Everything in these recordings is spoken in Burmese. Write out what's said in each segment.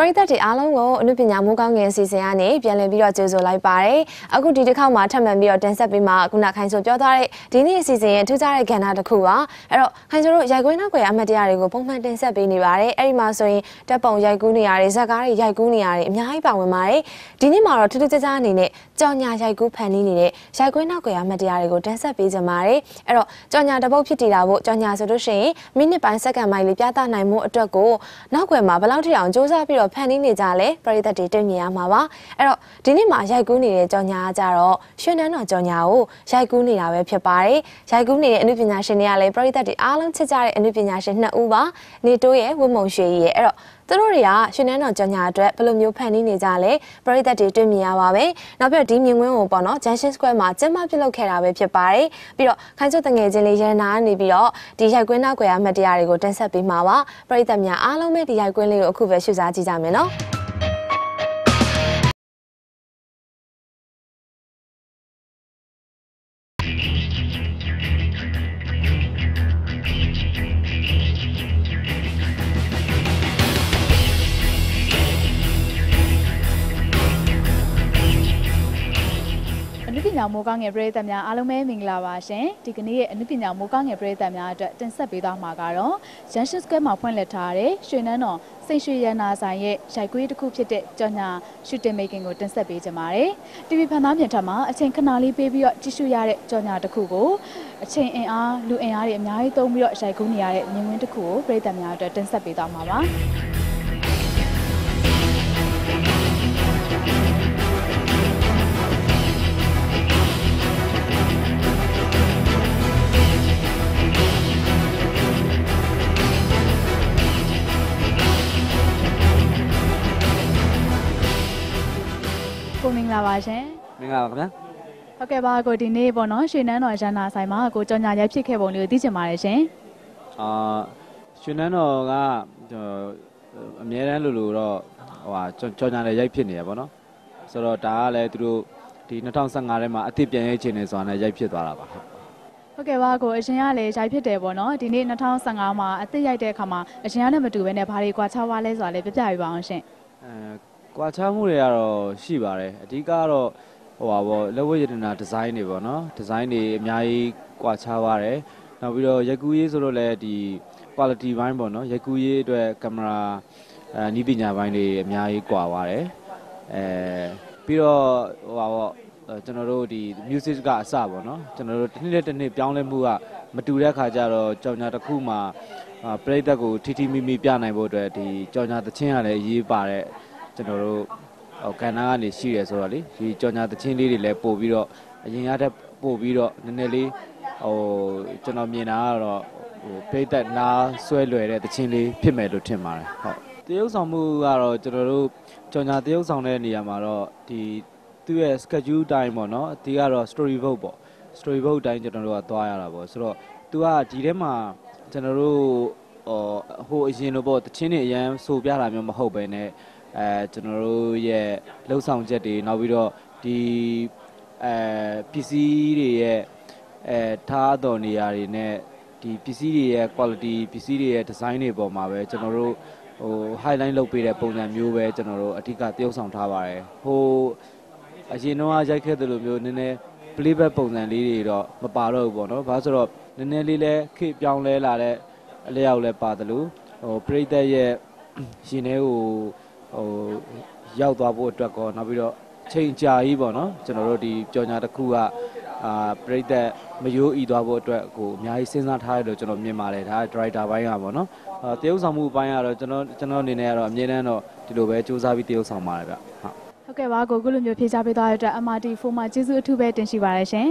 ပရိသတ်တွေအားလုံးကိုအနုပညာမိုးကောင်းငယ်အစီအစဉ်ကနေပြန်လည်ပြီးတော့ကျေးဇူးလိုက်ပါတယ်။အခုဒီတစ်ခေါက်မှာထပ်မံပြီးတော့တင်ဆက်ပေးမှာခုနခိုင်ဆိုပြောသွားတဲ့ဒီနေ့အစီအစဉ်ရဲ့ထူးခြားတဲ့ကဏ္ဍတစ်ခုပါ။အဲ့တော့ခိုင်ဆိုတို့ရိုက်ကွင်းနောက်ွယ်အမှတ်တရတွေကိုပုံမှန်တင်ဆက်ပေးနေပါတယ်။အဲ့ဒီမှာဆိုရင်တက်ပုံရိုက်ကူးနေရတယ်ဇက်ကားတွေရိုက်ကူးနေရတယ်အများကြီးပါဝင်ပါတယ်။ဒီနေ့မှာတော့ထူးထူးခြားခြားအနေနဲ့ကြော်ညာရိုက်ကူးဖန်တီးနေတဲ့ရိုက်ကွင်းနောက်ွယ်အမှတ်တရတွေကိုတင်ဆက်ပေးကြပါတယ်။အဲ့တော့ကြော်ညာတပုတ်ဖြစ်တည်တာဖို့ကြော်ညာဆိုလို့ရှိရင်မိနစ်ပိုင်းစက္ကန့်ပိုင်းလေးပြသနိုင်မှုအတွက်ကိုနောက်ွယ်မှာဘယ်လောက်ထိအောင်စူးစမ်းပြီးတော့ဖန်တီးနေကြလဲပရိသတ်တွေတွေ့မြင်ရမှာပါအဲ့တော့ဒီနေ့မှာရိုက်ကူးနေတဲ့ကြော်ညာကကြတော့ရွှေနန်းတော်ကြော်ညာကိုရိုက်ကူးနေတာပဲဖြစ်ပါတယ်ရိုက်ကူးနေတဲ့အနုပညာရှင်တွေကလည်းပရိသတ်တွေအားလုံးချစ်ကြတဲ့အနုပညာရှင်နှစ်ဦးပါနေတိုးရဲ့ဝတ်မုံရွှေကြီးရဲ့အဲ့တော့ သူတို့တွေကရွှေနန်းတော်ကြော်ညာအတွက်ဘယ်လိုမျိုးဖန်တီးနေကြလဲပရိသတ်တွေတွေ့မြင်ရပါပဲနောက်ပြီးတော့ဒီမြင်ကွင်းကိုပေါ့နော် Junction Square မှာကျင်းပပြုလုပ်ခဲ့တာပဲဖြစ်ပါတယ်ပြီးတော့ခိုင်ကျွတ်တငယ်ချင်းလေးရန်နာနေပြီးတော့ဒီရိုက်ကွင်းနောက်ွယ်အမှတ်တရတွေကိုတင်ဆက်ပေးမှာပါပရိသတ်များအားလုံးပဲဒီရိုက်ကွင်းလေးကိုအခုပဲရှုစားကြည့်ကြမယ်နော် ညာမိုးကောင်းငယ်ပရိသတ်များအားလုံးပဲမင်္ဂလာပါရှင်ဒီကနေ့ရဲ့အနုပညာမိုးကောင်းငယ်ပရိသတ်များအတွက်တင်ဆက်ပေးသွားမှာကတော့ Junction Square မှာဖွင့်လှစ်ထားတဲ့ရွှေနန်းတော်စိတ်ရွှေရနာဆိုင်ရဲ့ရိုက်ကွေးတစ်ခုဖြစ်တဲ့ကြော်ညာ shooting making ကိုတင်ဆက်ပေးကြပါတယ် TV ဖန်သားပြင်ထက်မှာအချိန်ခဏလေးပေးပြီးတော့ကြည့်ရှုရတဲ့ကြော်ညာတစ်ခုကိုအချိန်အင်အားလူအင်အားတွေအများကြီးသုံးပြီးတော့ရိုက်ကူးနေရတဲ့မြင်ကွင်းတစ်ခုကိုပရိသတ်များအတွက်တင်ဆက်ပေးသွားမှာပါ လာပါရှင်မင်္ဂလာပါခင်ဗျာဟုတ်ကဲ့ပါကိုဒီနေ့ပေါ့နော်ရွှေနန်းတော်ရန်နာဆိုင်မှာကိုကြော်ညာရိုက်ဖြစ်ခဲ့ပုံလေးကိုသိချင်ပါတယ်ရှင်အာရွှေနန်းတော်ကအမြဲတမ်းလိုလိုတော့ဟိုဟာကြော်ညာလည်းရိုက်ဖြစ်နေရပါတော့ဆိုတော့ဒါကလည်းသူတို့ဒီ2015ထဲမှာအသစ်ပြန်ရိုက်ချင်နေဆိုတာနဲ့ရိုက်ဖြစ်သွားတာပါဟုတ်ဟုတ်ကဲ့ပါကိုအရှင်ကလည်းရိုက်ဖြစ်တယ်ပေါ့နော်ဒီနေ့2015မှာအသစ်ရိုက်တဲ့အခါမှာအရှင်ကလည်းမတူဘဲနဲ့ဘာတွေကွာခြားသွားလဲဆိုတာလည်းပြပြပြပါအောင်ရှင်အဲ ကွာခြားမှုတွေကတော့ရှိပါတယ်အဓိကတော့ဟိုပါဗောလက်ဝတ်ရတနာဒီဇိုင်းတွေပေါ့နော်ဒီဇိုင်းတွေအများကြီးကွာခြားပါတယ်နောက်ပြီးတော့ရိုက်ကူးရေးဆိုတော့လည်းဒီ quality ဘိုင်းပေါ့နော်ရိုက်ကူးရေးအတွက်ကင်မရာအဲနီးပညာဘိုင်းတွေအများကြီးကွာပါတယ်အဲပြီးတော့ဟိုပါဗောကျွန်တော်တို့ဒီ music ကအစပေါ့နော်ကျွန်တော်တို့တစ်နှစ်တစ်နှစ်ပြောင်းလဲမှုကမတူတဲ့ခါကျတော့ကြောင်ညာတစ်ခုမှာပရိသတ်ကိုထီထီမီမီပြနိုင်ဖို့အတွက်ဒီကြောင်ညာသချင်းကလည်းအရေးပါတဲ့ ကျွန်တော်တို့ဟိုကဏ္ဍကနေရှိရဲဆိုတော့လေဒီကြော်ညာသချင်းလေးတွေလည်းပို့ပြီးတော့အရင်ကတည်းပို့ပြီးတော့နည်းနည်းလေးဟိုကျွန်တော်မြင်တာကတော့ဟိုဖိတ်သက်နားဆွဲလွယ်တဲ့သချင်းလေးဖြစ်မယ်လို့ထင်ပါတယ်ဟုတ်တရုပ်ဆောင်မှုကတော့ကျွန်တော်တို့ကြော်ညာတရုပ်ဆောင်တဲ့နေရာမှာတော့ဒီသူ့ရဲ့ schedule တိုင်းပေါ့နော်အတီးကတော့ story book ပေါ့ story book တိုင်းကျွန်တော်တို့ကသွားရတာပေါ့ဆိုတော့သူကဒီထဲမှာကျွန်တော်တို့ဟိုအရင်လိုပေါ့တချင်းတွေအရန်ဆိုပြတာမျိုးမဟုတ်ပဲね အဲကျွန်တော်တို့ရဲ့လှုပ်ဆောင်ချက်တွေနောက်ပြီးတော့ဒီအဲပစ္စည်းတွေရဲ့အဲထားတော်နေရာတွေနဲ့ဒီပစ္စည်းတွေရဲ့ quality ပစ္စည်းတွေရဲ့ design တွေပေါ်မှာပဲကျွန်တော်တို့ဟို highlight လုပ်ပေးတဲ့ပုံစံမျိုးပဲကျွန်တော်တို့အဓိကတရုပ်ဆောင်ထားပါတယ်ဟိုအရင်တော့ရိုက်ခဲ့တဲ့လိုမျိုးနည်းနည်း playback ပုံစံလေးတွေတော့မပါတော့ဘူးပေါ့နော်ဘာလို့ဆိုတော့နည်းနည်းလေးလဲခေပြောင်းလဲလာတဲ့အလျောက်လဲပါတယ်လို့ဟိုပရိသတ်ရဲ့ရှင်ထဲကို ဟိုရောက်သွားဖို့အတွက်ကောနောက်ပြီးတော့ချိန်ကြာကြီးပေါ့နော်ကျွန်တော်တို့ဒီကြော်ညာတစ်ခုကအာပြိသက်မယိုးဤသွားဖို့အတွက်ကိုအများကြီးစဉ်းစားထားရလို့ကျွန်တော်မြင်ပါတယ်ဒါဒရိုက်တာဘိုင်းကပေါ့နော်အာတရုပ်ဆောင်မှုအပိုင်းကတော့ကျွန်တော်ကျွန်တော်အနေနဲ့ကတော့အမြဲတမ်းတော့ဒီလိုပဲစူးစမ်းပြီးတရုပ်ဆောင်ပါတယ်ဗျဟုတ်ဟုတ်ကဲ့ပါကိုကုလိုမျိုးဖြေချပေးသွားတဲ့အတွက် MRT4 မှာကျေးဇူးအထူးပဲတင်ရှိပါတယ်ရှင်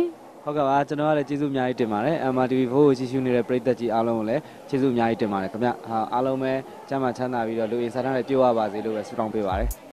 ဟုတ်ကဲ့ပါကျွန်တော်ကလည်းကျေးဇူးအများကြီးတင်ပါတယ် MRTV4 ကိုကြည့်ရှုနေတဲ့ပရိသတ်ကြီးအားလုံးကိုလည်းကျေးဇူးအများကြီးတင်ပါတယ်ခင်ဗျဟာအားလုံးပဲကျမ်းမာချမ်းသာပြီးတော့လူအင်စာတန်းနဲ့ကြိုးရပါစေလို့ပဲဆုတောင်းပေးပါတယ်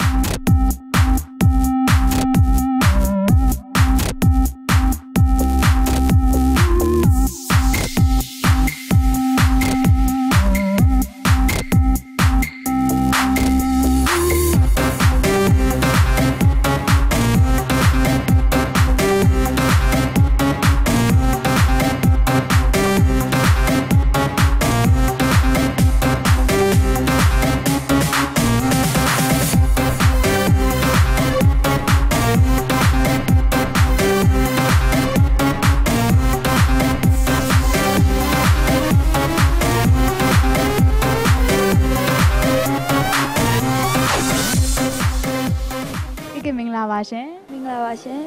ပါရှင်မင်္ဂလာပါရှင်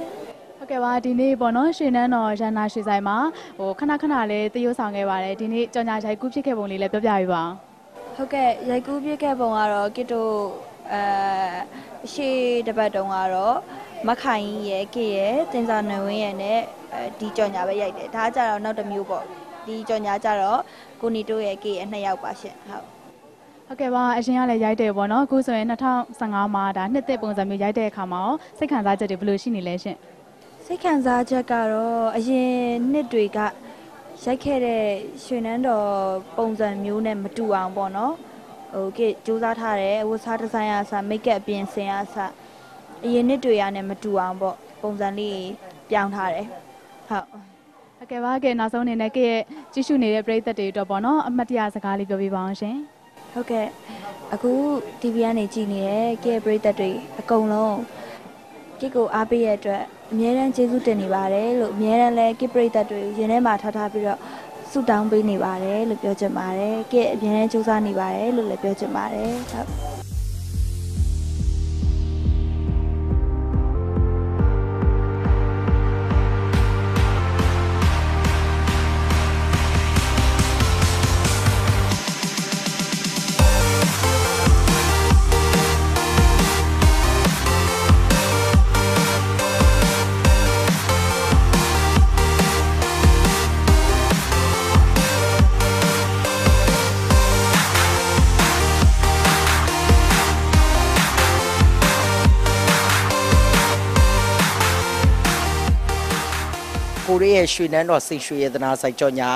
ဟုတ်ကဲ့ပါဒီနေ့ပေါ့နော်ရွှေနန်းတော်ရန်နာရွှေဆိုင်မှာဟိုခဏခဏလေးတရုတ်ဆောင်ခဲ့ပါတယ်ဒီနေ့ကြော်ညာရိုက်ကူးဖြစ်ခဲ့ပုံလေးလည်းပြောပြပေးပါအောင်ဟုတ်ကဲ့ရိုက်ကူးပြခဲ့ပုံကတော့ကစ်တိုအဲအရှိတပတ်တုန်းကတော့မခိုင်ကြီးရဲ့ကစ်ရဲ့တင်စာနဝင်းရဲ့နဲ့အဲဒီကြော်ညာပဲရိုက်တယ်ဒါကကြတော့နောက်တစ်မျိုးပေါ့ဒီကြော်ညာကြတော့ကိုနီတိုရဲ့ကစ်ရဲ့နှစ်ယောက်ပါရှင်ဟုတ် ဟုတ်ကဲ့ပါအရင်ကလည်းရိုက်တယ်ပေါ့နော်အခုဆိုရင်2015မှာဒါနှစ်သက်ပုံစံမျိုးရိုက်တဲ့အခါမှာရောစိတ်ခံစားချက်တွေဘယ်လိုရှိနေလဲရှင်စိတ်ခံစားချက်ကတော့အရင်နှစ်တွေကရိုက်ခဲ့တဲ့ရွှေနန်းတော်ပုံစံမျိုးနဲ့မတူအောင်ပေါ့နော်ဟိုကစူးစမ်းထားတယ်ဝတ်စားဒီဇိုင်းအစားမိတ်ကပ်အပြင်ဆင်အစားအရင်နှစ်တွေကနဲ့မတူအောင်ပေါ့ပုံစံလေးပြောင်းထားတယ်ဟုတ်ဟုတ်ကဲ့ပါကဲနောက်ဆုံးအနေနဲ့ကရဲ့ကြည့်ရှုနေတဲ့ပရိသတ်တွေအတွက်ပေါ့နော်အမှတ်တရစကားလေးပြောပြပါအောင်ရှင် ဟုတ်ကဲ့အခု TV ကနေကြည့်နေတဲ့ကဲပရိသတ်တွေအကုန်လုံးကိကိုအားပေးရတဲ့အတွက်အများရန်ကျေးဇူးတင်နေပါတယ်လို့အများရန်လဲကိပရိသတ်တွေရင်ထဲမှာထားထားပြီးတော့ဆုတောင်းပေးနေပါတယ်လို့ပြောချင်ပါတယ်ကဲအများရန်စူးစမ်းနေပါတယ်လို့လည်းပြောချင်ပါတယ်ဟုတ် ကိုရီးယားရွှေနန်းတော်စိတ်ရွှေရတနာဆိုင်ကြောညာ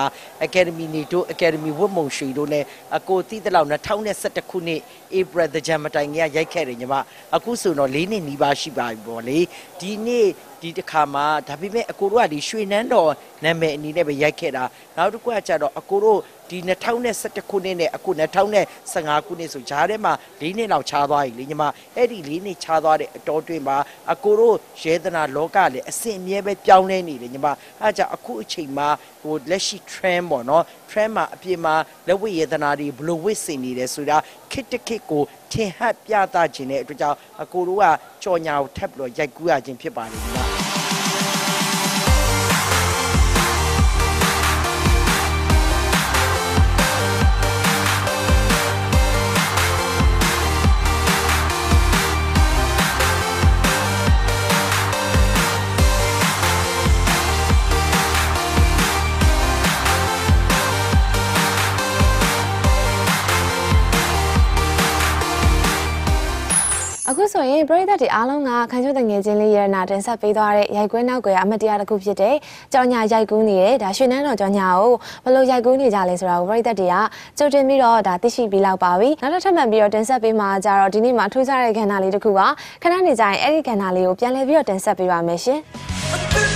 အကယ်ဒမီနေတို့အကယ်ဒမီဝတ်မုံရွှေတို့နဲ့အကိုတီးတလောက်2021ခုနှစ်ဧပြီသကြံမတိုင်ခင်ကရိုက်ခဲ့တယ်ညီမအခုဆိုတော့၄နှစ်နီးပါးရှိပါပြီပေါ့လေဒီနေ့ ဒီတစ်ခါမှာဒါပေမဲ့အကိုတို့ကဒီရွှေနန်းတော်နာမည်အနီးနဲ့ပဲရိုက်ခဲ့တာနောက်တစ်ခုကကျတော့အကိုတို့ဒီ2021ခုနှစ်နဲ့အခု2015ခုနှစ်ဆိုဂျားထဲမှာ၄နှစ်လောက်ခြားသွားပြီလေညီမအဲ့ဒီ၄နှစ်ခြားသွားတဲ့အတော်တွင်မှာအကိုတို့ရဲသနာလောကလည်းအစဉ်အမြဲပဲပြောင်းလဲနေတယ်ညီမအဲ့ကြင့်အခုအချိန်မှာဟိုလက်ရှိ trend ပေါ့နော် trend မှာအပြင်မှာလက်ဝိရဲသနာတွေဘလို့ဝစ်စင်နေတယ်ဆိုတာခစ်တခစ်ကိုထင်ဟပ်ပြသခြင်းတဲ့အတွက်ကြောင့်အကိုတို့ကကြော်ညာကိုထပ်ပြီးတော့ရိုက်ကူးရခြင်းဖြစ်ပါတယ်ညီမ အခုဆိုရင်ပရိသတ်တွေအားလုံးကခန်းကျွတ်တငယ်ချင်းလေးရနာတင်ဆက်ပေးသွားတဲ့ရိုက်ကွင်းနောက်ကွယ်အမတ်တရားတစ်ခုဖြစ်တဲ့ကြောင်ညာရိုက်ကူးနေတဲ့ဒါရွှေနန်းတော်ကြောင်ညာကိုဘယ်လိုရိုက်ကူးနေကြလဲဆိုတာကိုပရိသတ်တွေကကြိုတင်ပြီးတော့ဒါသိရှိပြီးလောက်ပါပြီနောက်တစ်ထပ်မှန်ပြီးတော့တင်ဆက်ပေးမှာကြတော့ဒီနေ့မှာထူးခြားတဲ့ခန္ဓာလေးတစ်ခုပါခဏနေကြရင်အဲ့ဒီခန္ဓာလေးကိုပြန်လည်ပြီးတော့တင်ဆက်ပေးပါမယ်ရှင်အသစ်